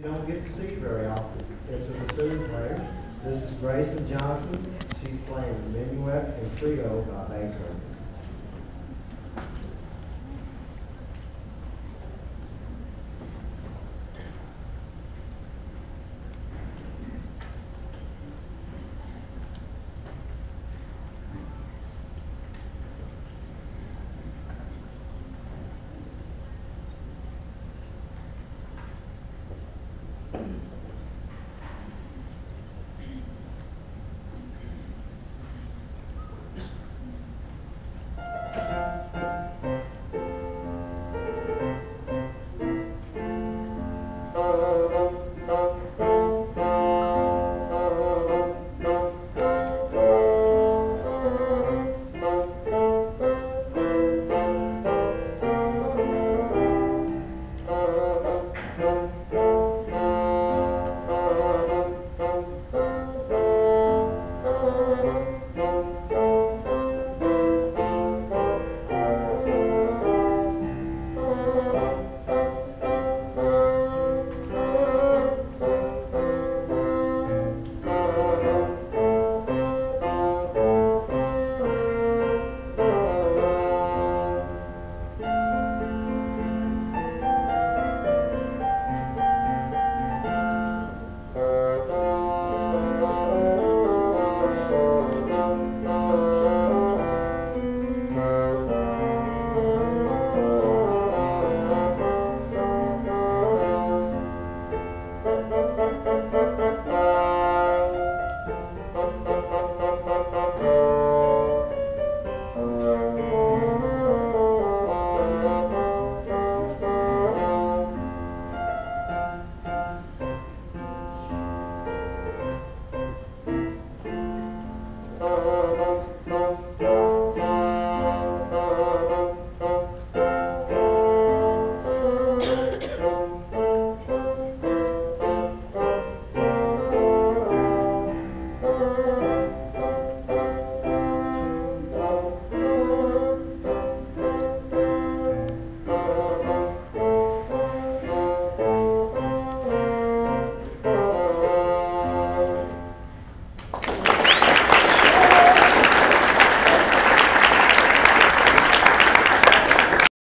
you don't get to see very often. It's a bassoon player. This is Grayson Johnson. She's playing Minuet and Trio by Beethoven.